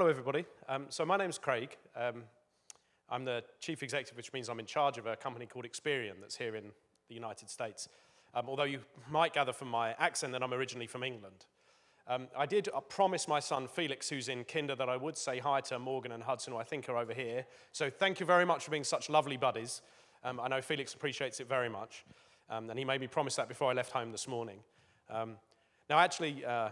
hello, everybody. Um, so my name's Craig. Um, I'm the chief executive, which means I'm in charge of a company called Experian that's here in the United States. Um, although you might gather from my accent that I'm originally from England. Um, I did uh, promise my son Felix, who's in kinder, that I would say hi to Morgan and Hudson, who I think are over here. So thank you very much for being such lovely buddies. Um, I know Felix appreciates it very much. Um, and he made me promise that before I left home this morning. now, actually, uh,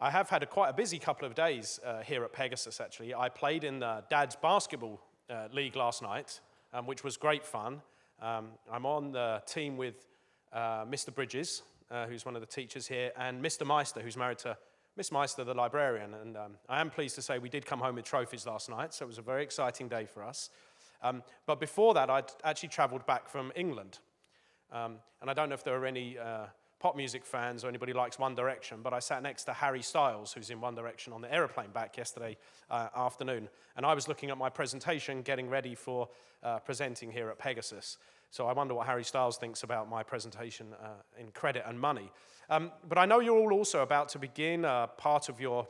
I have had a quite a busy couple of days uh, here at Pegasus, actually. I played in the Dad's basketball uh, league last night, um, which was great fun. Um, I'm on the team with uh, Mr. Bridges, uh, who's one of the teachers here, and Mr. Meister, who's married to Miss Meister, the librarian. And um, I am pleased to say we did come home with trophies last night, so it was a very exciting day for us. Um, but before that, I'd actually traveled back from England. Um, and I don't know if there are any uh, pop music fans or anybody likes One Direction, but I sat next to Harry Styles, who's in One Direction, on the aeroplane back yesterday uh, afternoon. And I was looking at my presentation, getting ready for uh, presenting here at Pegasus. So I wonder what Harry Styles thinks about my presentation uh, in credit and money. Um, but I know you're all also about to begin uh, part of your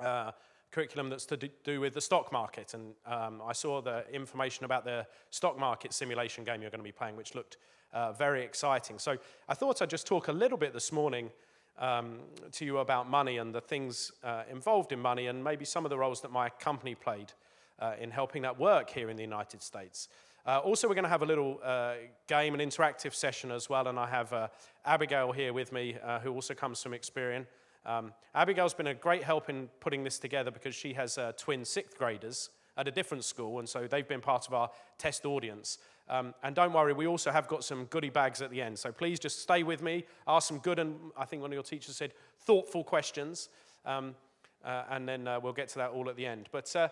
uh, curriculum that's to do with the stock market. And um, I saw the information about the stock market simulation game you're going to be playing, which looked uh, very exciting. So I thought I'd just talk a little bit this morning um, to you about money and the things uh, involved in money and maybe some of the roles that my company played uh, in helping that work here in the United States. Uh, also, we're going to have a little uh, game, an interactive session as well, and I have uh, Abigail here with me, who also comes from Experian. Um, Abigail's been a great help in putting this together because she has twin sixth graders at a different school, and so they've been part of our test audience. Um, and don't worry, we also have got some goodie bags at the end. So please just stay with me, ask some good and I think one of your teachers said thoughtful questions, um, uh, and then uh, we'll get to that all at the end. But uh,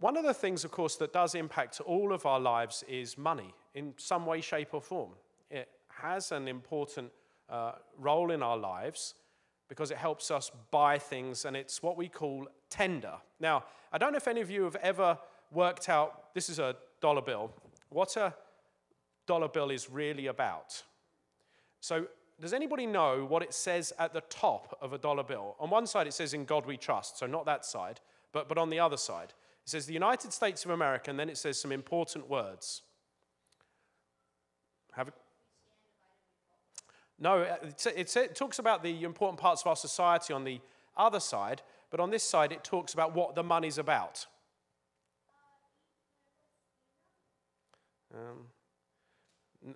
one of the things, of course, that does impact all of our lives is money in some way, shape, or form. It has an important uh, role in our lives because it helps us buy things, and it's what we call tender. Now, I don't know if any of you have ever worked out this is a dollar bill what a dollar bill is really about. So, does anybody know what it says at the top of a dollar bill? On one side, it says, In God we trust, so not that side, but, but on the other side, it says the United States of America, and then it says some important words. Have it? No, it, it, it talks about the important parts of our society on the other side, but on this side, it talks about what the money's about. Um,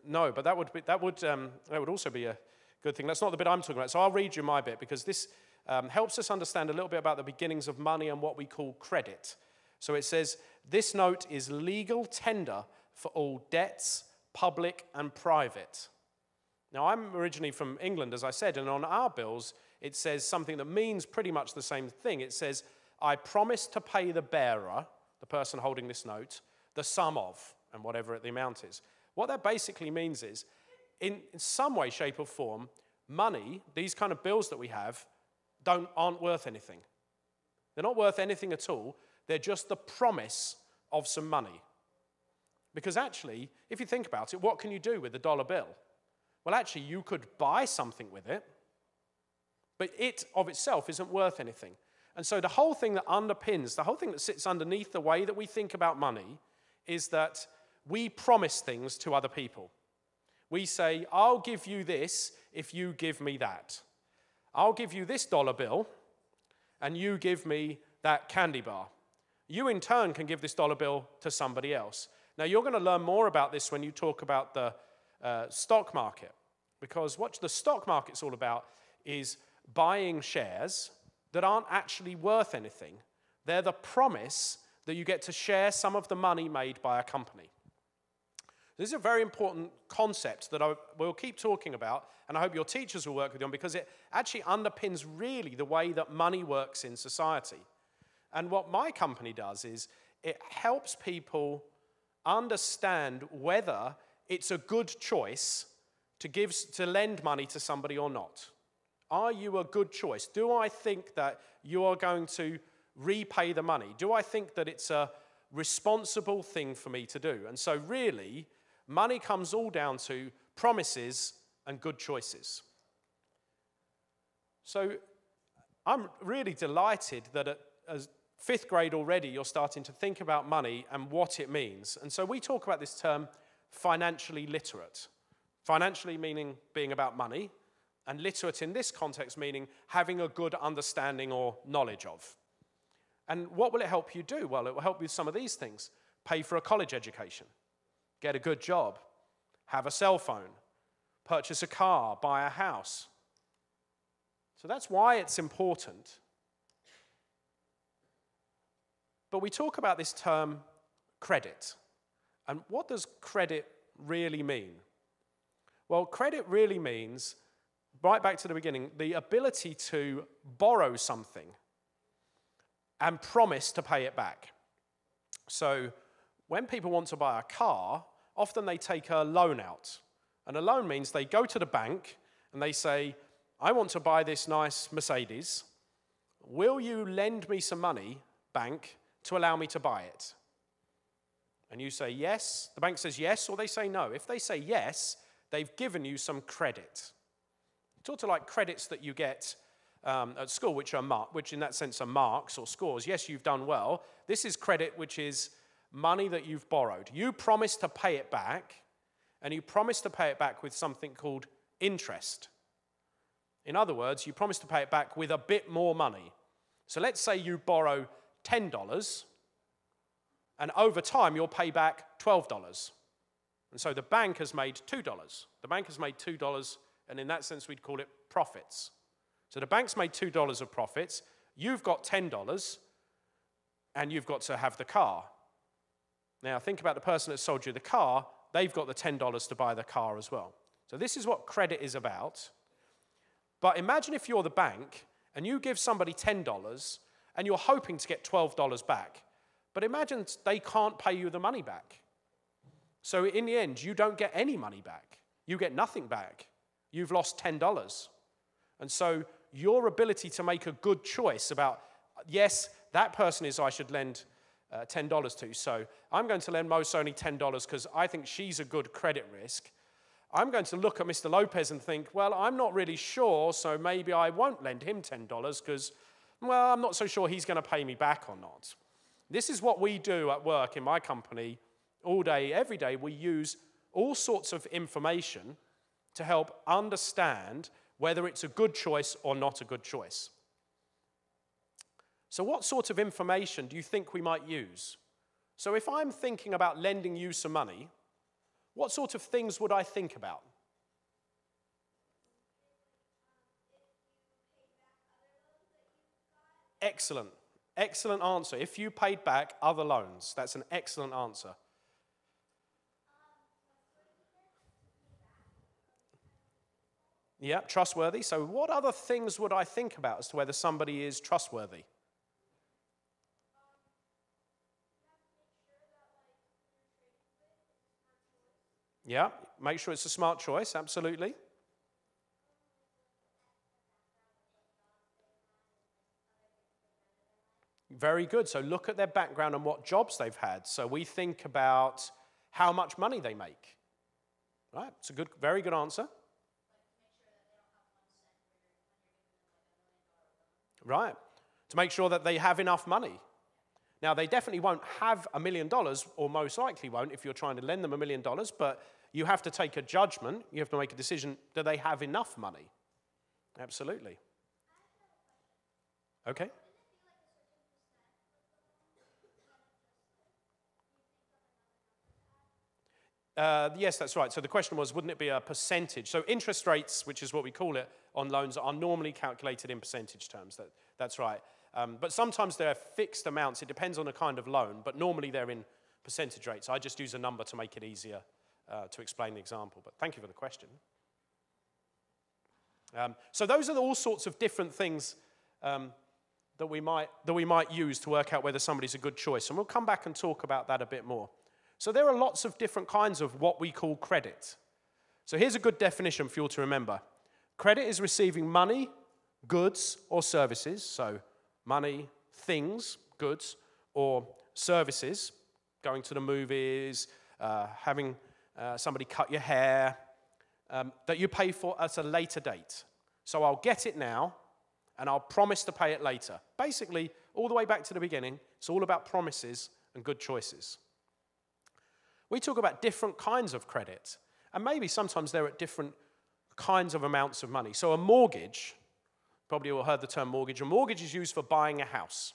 no, but that would, be, that, would, um, that would also be a good thing. That's not the bit I'm talking about. So I'll read you my bit because this um, helps us understand a little bit about the beginnings of money and what we call credit. So it says, This note is legal tender for all debts, public and private. Now, I'm originally from England, as I said, and on our bills, it says something that means pretty much the same thing. It says, I promise to pay the bearer, the person holding this note, the sum of and whatever the amount is. What that basically means is, in, in some way, shape, or form, money, these kind of bills that we have, don't, aren't worth anything. They're not worth anything at all. They're just the promise of some money. Because actually, if you think about it, what can you do with a dollar bill? Well, actually, you could buy something with it, but it of itself isn't worth anything. And so, the whole thing that underpins, the whole thing that sits underneath the way that we think about money is that we promise things to other people. We say, I'll give you this if you give me that. I'll give you this dollar bill, and you give me that candy bar. You, in turn, can give this dollar bill to somebody else. Now, you're going to learn more about this when you talk about the uh, stock market, because what the stock market's all about is buying shares that aren't actually worth anything. They're the promise that you get to share some of the money made by a company. This is a very important concept that I will keep talking about, and I hope your teachers will work with you on because it actually underpins really the way that money works in society. And what my company does is it helps people understand whether it's a good choice to give to lend money to somebody or not. Are you a good choice? Do I think that you are going to repay the money? Do I think that it's a responsible thing for me to do? And so, really, money comes all down to promises and good choices. So, I'm really delighted that as fifth grade already, you're starting to think about money and what it means. And so we talk about this term financially literate. Financially meaning being about money, and literate in this context meaning having a good understanding or knowledge of. And what will it help you do? Well, it will help you with some of these things pay for a college education, get a good job, have a cell phone, purchase a car, buy a house. So that's why it's important. But we talk about this term credit. And what does credit really mean? Well, credit really means, right back to the beginning, the ability to borrow something and promise to pay it back. So, when people want to buy a car, often they take a loan out. And a loan means they go to the bank and they say, I want to buy this nice Mercedes. Will you lend me some money, bank, to allow me to buy it? And you say yes. The bank says yes, or they say no. If they say yes, they've given you some credit. Sort of like credits that you get um, at school, which are mark, which in that sense are marks or scores. Yes, you've done well. This is credit, which is money that you've borrowed. You promise to pay it back, and you promise to pay it back with something called interest. In other words, you promise to pay it back with a bit more money. So let's say you borrow $10, and over time you'll pay back $12. And so the bank has made $2. The bank has made $2, and in that sense, we'd call it profits. So the bank's made $2 of profits, you've got $10, and you've got to have the car. Now, think about the person that sold you the car, they've got the $10 to buy the car as well. So, this is what credit is about. But imagine if you're the bank and you give somebody $10 and you're hoping to get $12 back. But imagine they can't pay you the money back. So, in the end, you don't get any money back. You get nothing back. You've lost $10. And so, your ability to make a good choice about, yes, that person is I should lend uh, $10 to. So I'm going to lend Mos only $10 because I think she's a good credit risk. I'm going to look at Mr. Lopez and think, well, I'm not really sure, so maybe I won't lend him $10 because, well, I'm not so sure he's going to pay me back or not. This is what we do at work in my company all day, every day. We use all sorts of information to help understand whether it's a good choice or not a good choice. So, what sort of information do you think we might use? So, if I'm thinking about lending you some money, what sort of things would I think about? Excellent. Excellent answer. If you paid back other loans, that's an excellent answer. Yeah, trustworthy. So, what other things would I think about as to whether somebody is trustworthy? Yeah, make sure it's a smart choice, absolutely. Very good. So look at their background and what jobs they've had. So we think about how much money they make. Right? It's a good, very good answer. Right. To make sure that they have enough money. Now, they definitely won't have a million dollars, or most likely won't if you're trying to lend them a million dollars, but you have to take a judgment. You have to make a decision do they have enough money? Absolutely. Okay. Uh, yes, that's right. So the question was, wouldn't it be a percentage? So interest rates, which is what we call it on loans, are normally calculated in percentage terms. That, that's right. Um, but sometimes they're fixed amounts. It depends on the kind of loan, but normally they're in percentage rates. I just use a number to make it easier uh, to explain the example. But thank you for the question. Um, so those are all sorts of different things um, that, we might, that we might use to work out whether somebody's a good choice. And we'll come back and talk about that a bit more. So there are lots of different kinds of what we call credit. So here's a good definition for you to remember. Credit is receiving money, goods, or services. So money, things, goods, or services, going to the movies, uh, having uh, somebody cut your hair, um, that you pay for at a later date. So I'll get it now, and I'll promise to pay it later. Basically, all the way back to the beginning, it's all about promises and good choices. We talk about different kinds of credit, and maybe sometimes they're at different kinds of amounts of money. So, a mortgage, probably you all heard the term mortgage, a mortgage is used for buying a house.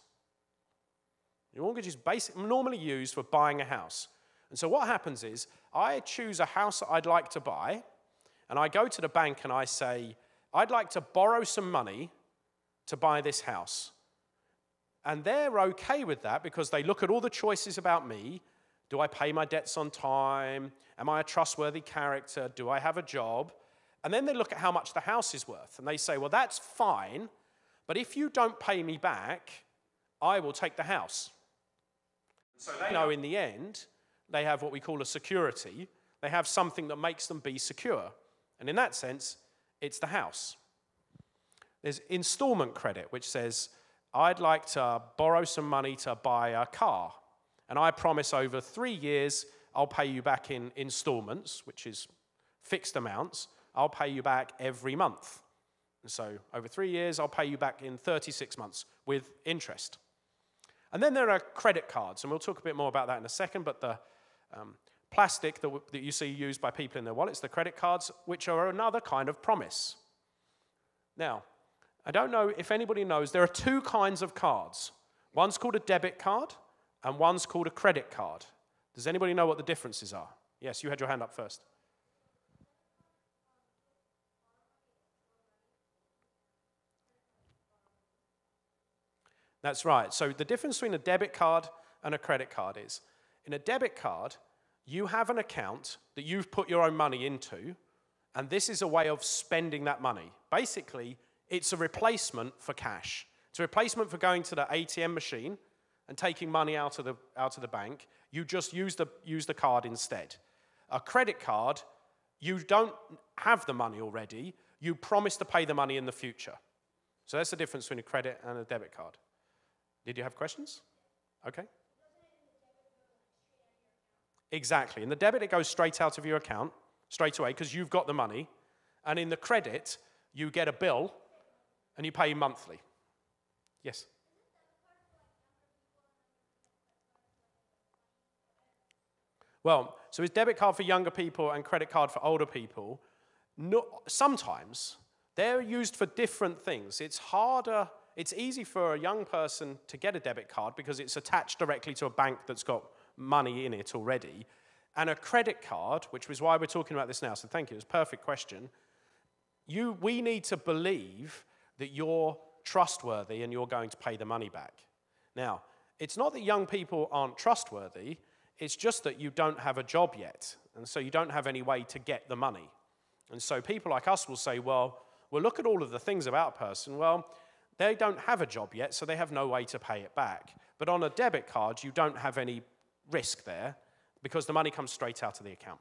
Your mortgage is basic, normally used for buying a house. And so, what happens is, I choose a house that I'd like to buy, and I go to the bank and I say, I'd like to borrow some money to buy this house. And they're okay with that because they look at all the choices about me. Do I pay my debts on time? Am I a trustworthy character? Do I have a job? And then they look at how much the house is worth. And they say, well, that's fine, but if you don't pay me back, I will take the house. So they know in the end, they have what we call a security. They have something that makes them be secure. And in that sense, it's the house. There's installment credit, which says, I'd like to borrow some money to buy a car. And I promise over three years, I'll pay you back in installments, which is fixed amounts. I'll pay you back every month. And so over three years, I'll pay you back in 36 months with interest. And then there are credit cards, and we'll talk a bit more about that in a second, but the um, plastic that, that you see used by people in their wallets, the credit cards, which are another kind of promise. Now, I don't know if anybody knows, there are two kinds of cards. One's called a debit card, and one's called a credit card. Does anybody know what the differences are? Yes, you had your hand up first. That's right. So the difference between a debit card and a credit card is in a debit card, you have an account that you've put your own money into, and this is a way of spending that money. Basically, it's a replacement for cash. It's a replacement for going to the ATM machine and taking money out of the, out of the bank. You just use the, use the card instead. A credit card, you don't have the money already. You promise to pay the money in the future. So that's the difference between a credit and a debit card. Did you have questions? Okay. Exactly. In the debit, it goes straight out of your account, straight away, because you've got the money. And in the credit, you get a bill and you pay monthly. Yes? Well, so is debit card for younger people and credit card for older people? No, sometimes they're used for different things. It's harder it's easy for a young person to get a debit card because it's attached directly to a bank that's got money in it already. And a credit card, which is why we're talking about this now, so thank you, it's a perfect question. You, we need to believe that you're trustworthy and you're going to pay the money back. Now, it's not that young people aren't trustworthy, it's just that you don't have a job yet. And so you don't have any way to get the money. And so people like us will say, well, we'll look at all of the things about a person. Well, they don't have a job yet, so they have no way to pay it back. But on a debit card, you don't have any risk there because the money comes straight out of the account.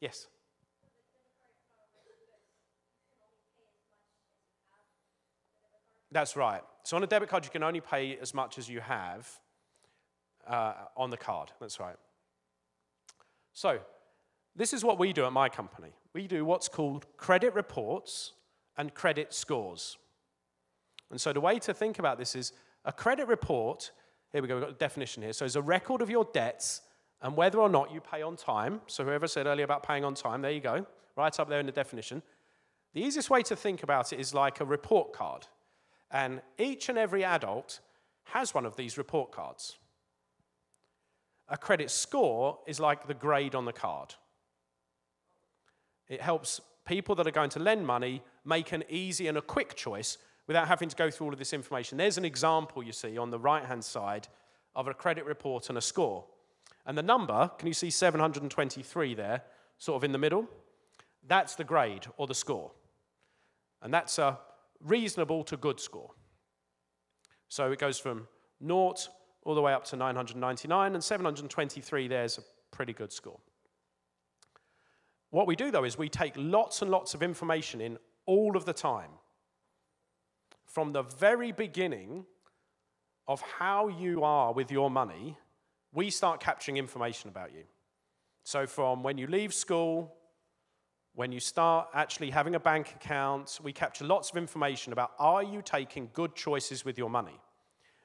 Yes? That's right. So on a debit card, you can only pay as much as you have uh, on the card. That's right. So this is what we do at my company. We do what's called credit reports and credit scores. And so the way to think about this is a credit report, here we go, we've got a definition here. So it's a record of your debts and whether or not you pay on time. So whoever said earlier about paying on time, there you go, right up there in the definition. The easiest way to think about it is like a report card. And each and every adult has one of these report cards. A credit score is like the grade on the card. It helps people that are going to lend money make an easy and a quick choice without having to go through all of this information. There's an example, you see, on the right hand side of a credit report and a score. And the number, can you see 723 there, sort of in the middle? That's the grade or the score. And that's a reasonable to good score. So it goes from naught all the way up to 999, and 723 there's a pretty good score. What we do, though, is we take lots and lots of information in all of the time from the very beginning of how you are with your money, we start capturing information about you. So, from when you leave school, when you start actually having a bank account, we capture lots of information about are you taking good choices with your money?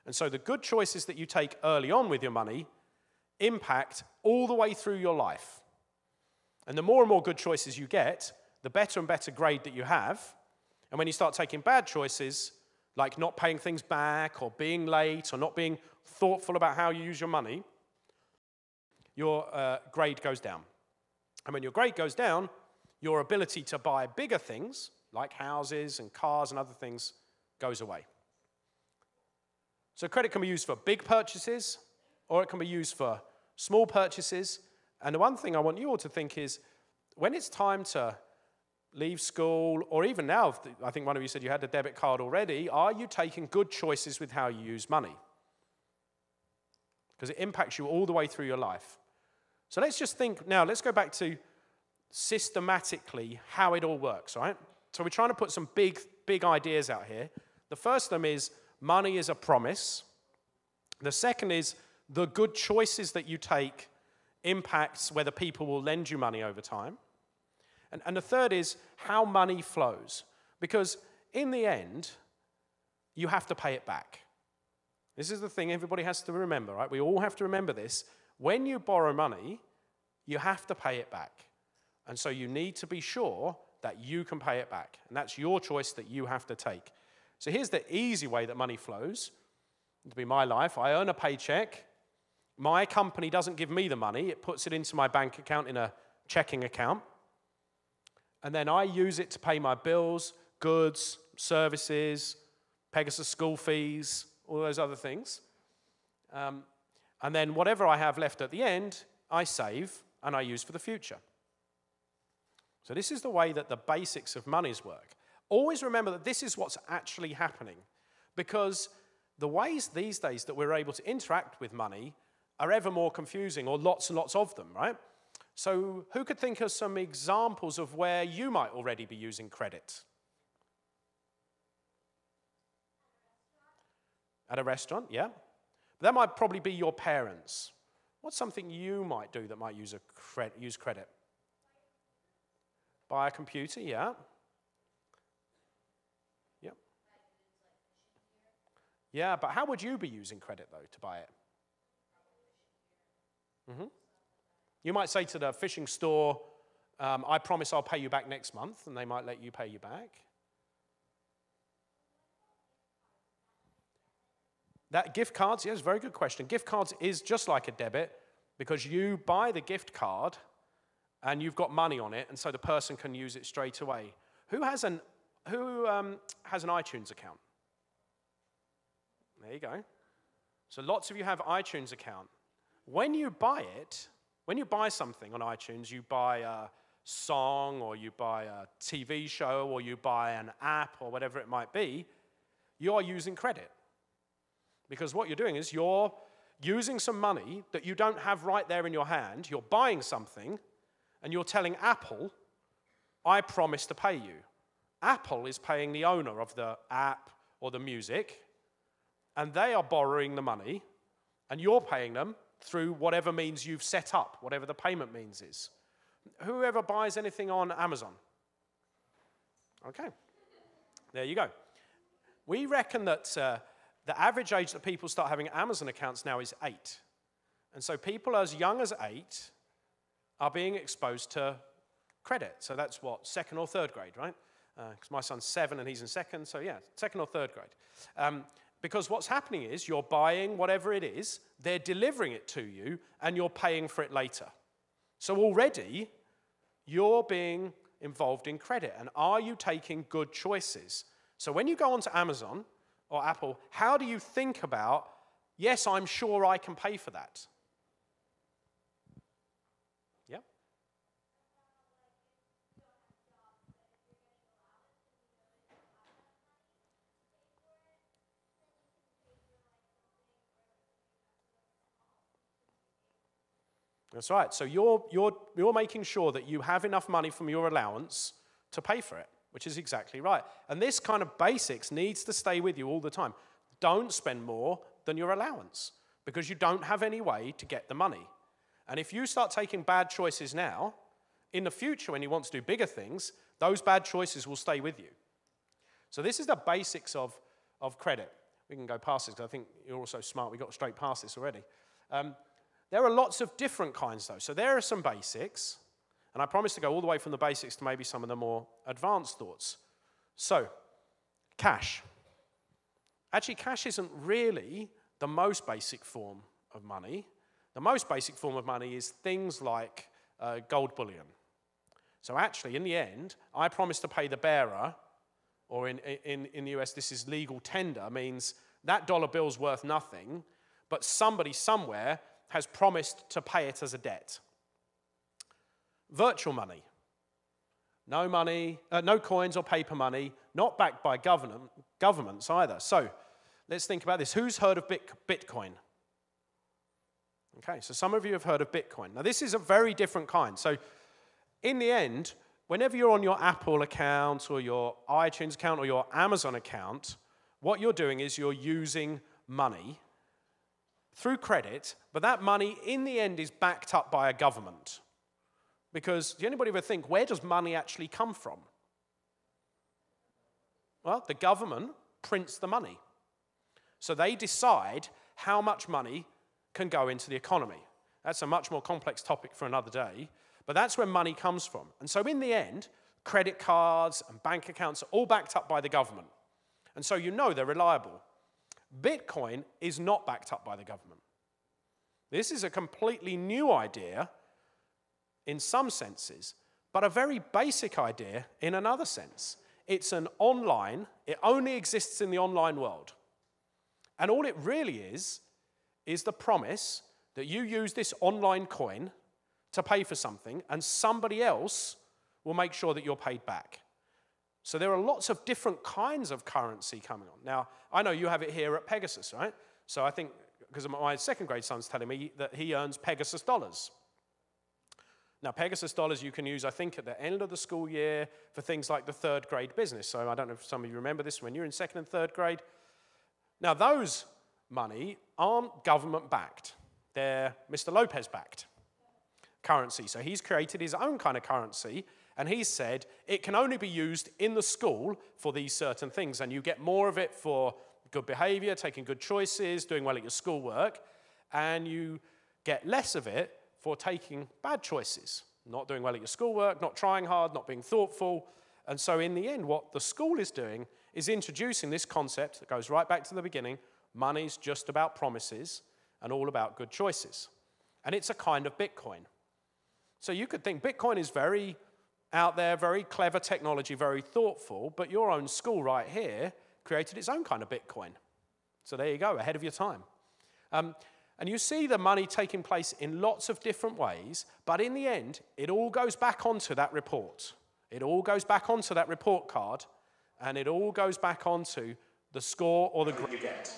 And so the good choices that you take early on with your money impact all the way through your life. And the more and more good choices you get, the better and better grade that you have. And when you start taking bad choices, like not paying things back or being late or not being thoughtful about how you use your money, your uh, grade goes down. And when your grade goes down, your ability to buy bigger things, like houses and cars and other things, goes away. So credit can be used for big purchases or it can be used for small purchases. And the one thing I want you all to think is when it's time to leave school, or even now, I think one of you said you had a debit card already, are you taking good choices with how you use money? Because it impacts you all the way through your life. So let's just think now, let's go back to systematically how it all works, right? So we're trying to put some big, big ideas out here. The first of them is money is a promise. The second is the good choices that you take impacts whether people will lend you money over time. And, and the third is how money flows. Because in the end, you have to pay it back. This is the thing everybody has to remember, right? We all have to remember this. When you borrow money, you have to pay it back. And so you need to be sure that you can pay it back. And that's your choice that you have to take. So here's the easy way that money flows. It'll be my life. I earn a paycheck. My company doesn't give me the money, it puts it into my bank account in a checking account. And then I use it to pay my bills, goods, services, Pegasus school fees, all those other things. Um, and then whatever I have left at the end, I save and I use for the future. So, this is the way that the basics of monies work. Always remember that this is what's actually happening because the ways these days that we're able to interact with money are ever more confusing, or lots and lots of them, right? So, who could think of some examples of where you might already be using credit? At a restaurant, yeah. That might probably be your parents. What's something you might do that might use, a cre- use credit? Buy a computer, yeah. Yeah. Yeah, but how would you be using credit though to buy it? Mm-hmm. You might say to the fishing store, um, I promise I'll pay you back next month, and they might let you pay you back. That gift cards, yes, very good question. Gift cards is just like a debit because you buy the gift card and you've got money on it, and so the person can use it straight away. Who has an, who, um, has an iTunes account? There you go. So lots of you have iTunes account. When you buy it, when you buy something on iTunes, you buy a song or you buy a TV show or you buy an app or whatever it might be, you're using credit. Because what you're doing is you're using some money that you don't have right there in your hand, you're buying something, and you're telling Apple, I promise to pay you. Apple is paying the owner of the app or the music, and they are borrowing the money, and you're paying them through whatever means you've set up, whatever the payment means is. Whoever buys anything on Amazon? Okay, there you go. We reckon that uh, the average age that people start having Amazon accounts now is eight. And so people as young as eight are being exposed to credit. So that's what, second or third grade, right? Because uh, my son's seven and he's in second, so yeah, second or third grade. Um, because what's happening is you're buying whatever it is, they're delivering it to you, and you're paying for it later. So already, you're being involved in credit. And are you taking good choices? So when you go onto Amazon or Apple, how do you think about, yes, I'm sure I can pay for that? That's right. So you're, you're, you're making sure that you have enough money from your allowance to pay for it, which is exactly right. And this kind of basics needs to stay with you all the time. Don't spend more than your allowance because you don't have any way to get the money. And if you start taking bad choices now, in the future, when you want to do bigger things, those bad choices will stay with you. So, this is the basics of, of credit. We can go past this because I think you're also smart. We got straight past this already. Um, there are lots of different kinds, though. So, there are some basics, and I promise to go all the way from the basics to maybe some of the more advanced thoughts. So, cash. Actually, cash isn't really the most basic form of money. The most basic form of money is things like uh, gold bullion. So, actually, in the end, I promise to pay the bearer, or in, in, in the US, this is legal tender, means that dollar bill's worth nothing, but somebody somewhere has promised to pay it as a debt. Virtual money. No money, uh, no coins or paper money, not backed by government, governments either. So let's think about this. Who's heard of Bitcoin? Okay, so some of you have heard of Bitcoin. Now, this is a very different kind. So in the end, whenever you're on your Apple account or your iTunes account or your Amazon account, what you're doing is you're using money through credit, but that money in the end is backed up by a government. Because do anybody ever think, where does money actually come from? Well, the government prints the money. So they decide how much money can go into the economy. That's a much more complex topic for another day. But that's where money comes from. And so, in the end, credit cards and bank accounts are all backed up by the government. And so, you know they're reliable. Bitcoin is not backed up by the government. This is a completely new idea in some senses, but a very basic idea in another sense. It's an online, it only exists in the online world. And all it really is, is the promise that you use this online coin to pay for something, and somebody else will make sure that you're paid back. So there are lots of different kinds of currency coming on. Now, I know you have it here at Pegasus, right? So I think, because my second grade son's telling me that he earns Pegasus dollars. Now, Pegasus dollars you can use, I think, at the end of the school year for things like the third grade business. So I don't know if some of you remember this when you're in second and third grade. Now, those money aren't government backed, they're Mr. Lopez backed currency. So he's created his own kind of currency, and he said it can only be used in the school for these certain things, and you get more of it for good behavior, taking good choices, doing well at your schoolwork, and you get less of it for taking bad choices, not doing well at your schoolwork, not trying hard, not being thoughtful. And so, in the end, what the school is doing is introducing this concept that goes right back to the beginning money's just about promises and all about good choices. And it's a kind of Bitcoin. So you could think Bitcoin is very out there, very clever technology, very thoughtful, but your own school right here created its own kind of Bitcoin. So there you go, ahead of your time. Um, and you see the money taking place in lots of different ways, but in the end, it all goes back onto that report. It all goes back onto that report card, and it all goes back onto the score or the grade you get.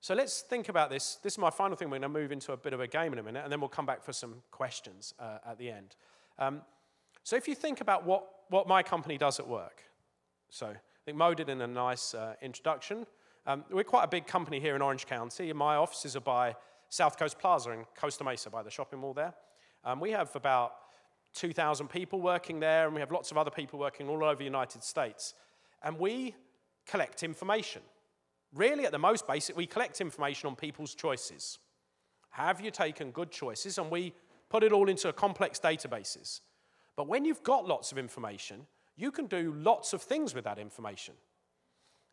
So let's think about this. This is my final thing. We're going to move into a bit of a game in a minute, and then we'll come back for some questions uh, at the end. Um, so if you think about what, what my company does at work, so I think Mo did in a nice uh, introduction. Um, we're quite a big company here in Orange County, my offices are by South Coast Plaza in Costa Mesa, by the shopping mall there. Um, we have about 2,000 people working there, and we have lots of other people working all over the United States. And we collect information. Really, at the most basic, we collect information on people's choices. Have you taken good choices? And we put it all into complex databases. But when you've got lots of information, you can do lots of things with that information.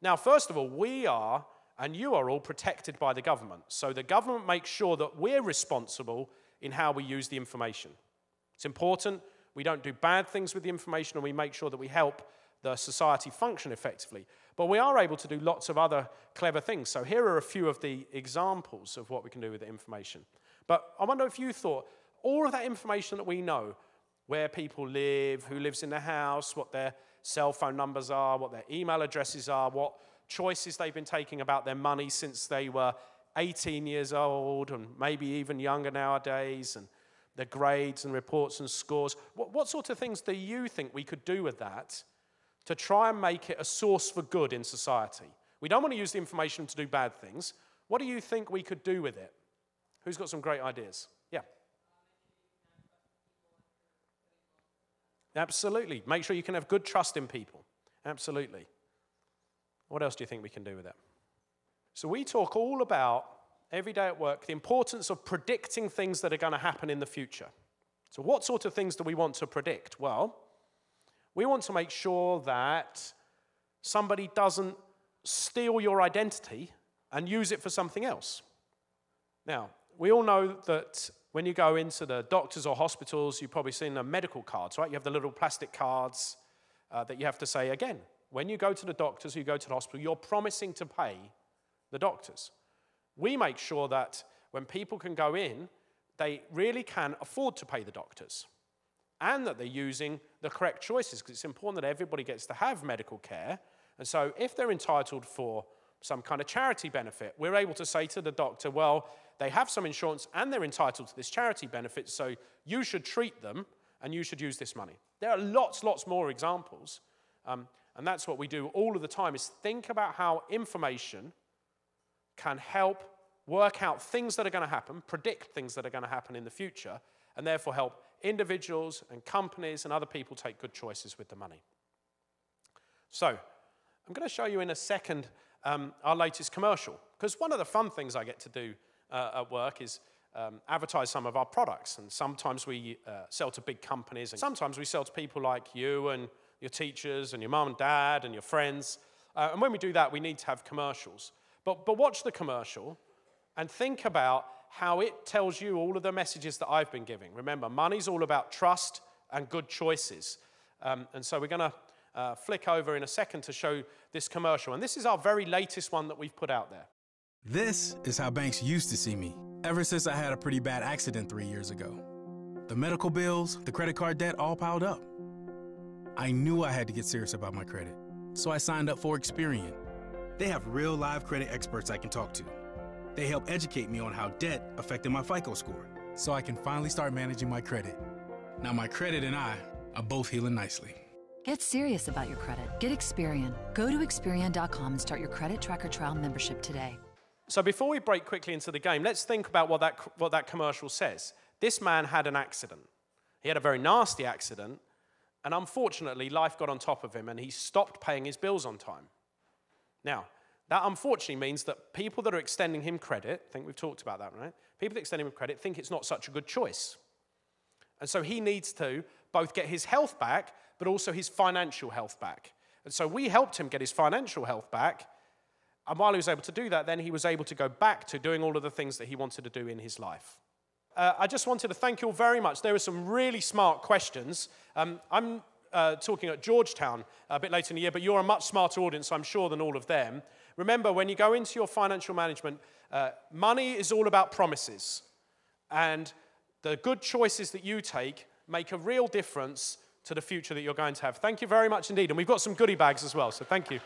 Now, first of all, we are and you are all protected by the government. So the government makes sure that we're responsible in how we use the information. It's important we don't do bad things with the information and we make sure that we help the society function effectively. But we are able to do lots of other clever things. So here are a few of the examples of what we can do with the information. But I wonder if you thought all of that information that we know, where people live, who lives in the house, what their cell phone numbers are, what their email addresses are, what choices they've been taking about their money since they were 18 years old and maybe even younger nowadays, and their grades and reports and scores. What, what sort of things do you think we could do with that to try and make it a source for good in society. We don't want to use the information to do bad things. What do you think we could do with it? Who's got some great ideas? Yeah. Absolutely. Make sure you can have good trust in people. Absolutely. What else do you think we can do with it? So, we talk all about every day at work the importance of predicting things that are going to happen in the future. So, what sort of things do we want to predict? Well, we want to make sure that somebody doesn't steal your identity and use it for something else. Now, we all know that when you go into the doctors or hospitals, you've probably seen the medical cards, right? You have the little plastic cards uh, that you have to say again. When you go to the doctors, you go to the hospital, you're promising to pay the doctors. We make sure that when people can go in, they really can afford to pay the doctors and that they're using the correct choices because it's important that everybody gets to have medical care. And so, if they're entitled for some kind of charity benefit, we're able to say to the doctor, well, they have some insurance and they're entitled to this charity benefit, so you should treat them and you should use this money. There are lots, lots more examples. Um, and that's what we do all of the time is think about how information can help work out things that are going to happen, predict things that are going to happen in the future, and therefore help individuals and companies and other people take good choices with the money. So, I'm going to show you in a second um, our latest commercial, because one of the fun things I get to do uh, at work is um, advertise some of our products. And sometimes we uh, sell to big companies, and sometimes we sell to people like you and your teachers and your mom and dad and your friends. Uh, and when we do that, we need to have commercials. But, but watch the commercial and think about how it tells you all of the messages that I've been giving. Remember, money's all about trust and good choices. Um, and so we're going to uh, flick over in a second to show this commercial. And this is our very latest one that we've put out there. This is how banks used to see me, ever since I had a pretty bad accident three years ago. The medical bills, the credit card debt all piled up. I knew I had to get serious about my credit, so I signed up for Experian. They have real live credit experts I can talk to. They help educate me on how debt affected my FICO score, so I can finally start managing my credit. Now my credit and I are both healing nicely. Get serious about your credit. Get Experian. Go to Experian.com and start your credit tracker trial membership today. So before we break quickly into the game, let's think about what that, what that commercial says. This man had an accident. He had a very nasty accident, and unfortunately, life got on top of him and he stopped paying his bills on time. Now, that unfortunately means that people that are extending him credit, I think we've talked about that, right? People that extend him credit think it's not such a good choice. And so he needs to both get his health back, but also his financial health back. And so we helped him get his financial health back. And while he was able to do that, then he was able to go back to doing all of the things that he wanted to do in his life. Uh, I just wanted to thank you all very much. There were some really smart questions. Um, I'm uh, talking at Georgetown a bit later in the year, but you're a much smarter audience, I'm sure, than all of them. Remember, when you go into your financial management, uh, money is all about promises. And the good choices that you take make a real difference to the future that you're going to have. Thank you very much indeed. And we've got some goodie bags as well, so thank you.